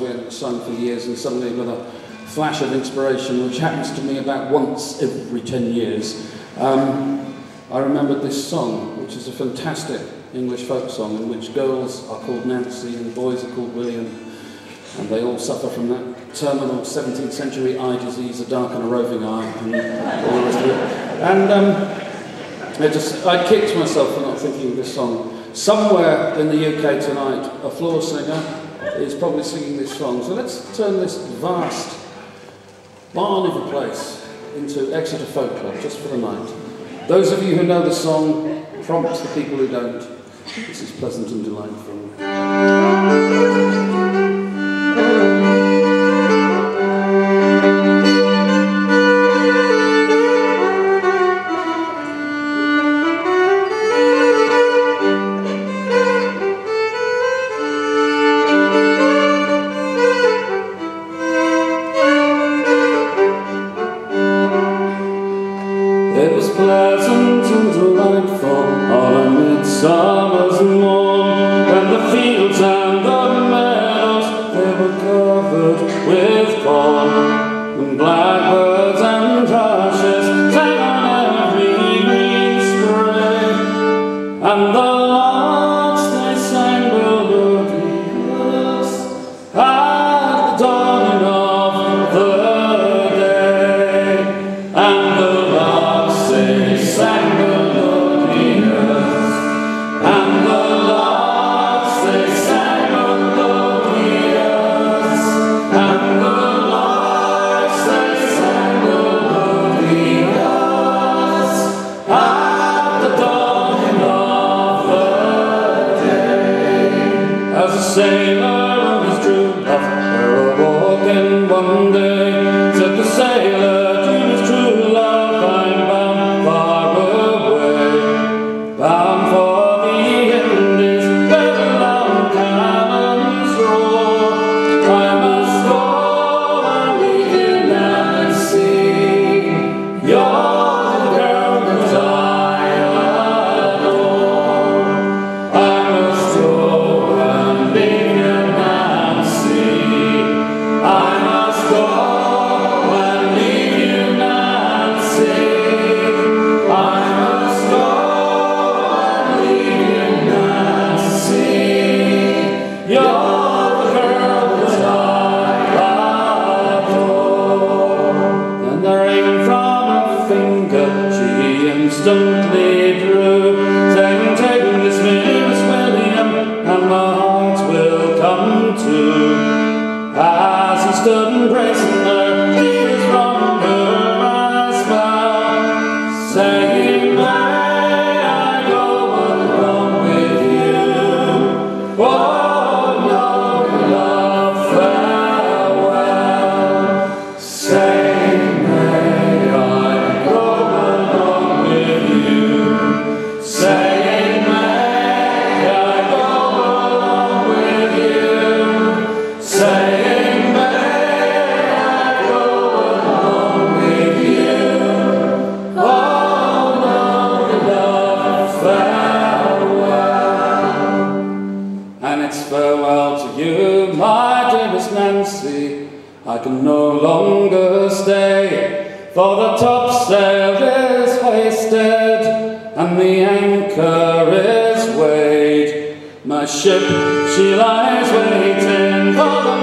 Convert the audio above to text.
we hadn't sung for years, and suddenly with a flash of inspiration, which happens to me about once every 10 years, um, I remembered this song, which is a fantastic English folk song in which girls are called Nancy and boys are called William, and they all suffer from that terminal 17th century eye disease, a dark and a roving eye, and all the rest of it. And um, I just, I kicked myself for not thinking of this song. Somewhere in the UK tonight, a floor singer is probably singing this song. So let's turn this vast barn of a place into Exeter Folk Club just for the night. Those of you who know the song, prompt the people who don't. This is pleasant and delightful. And sailor and his true love were walking one day Take this William, and my heart will come to. As he stood embracing her, dearest Nancy. I can no longer stay, for the topsail is hoisted and the anchor is weighed. My ship, she lies waiting for the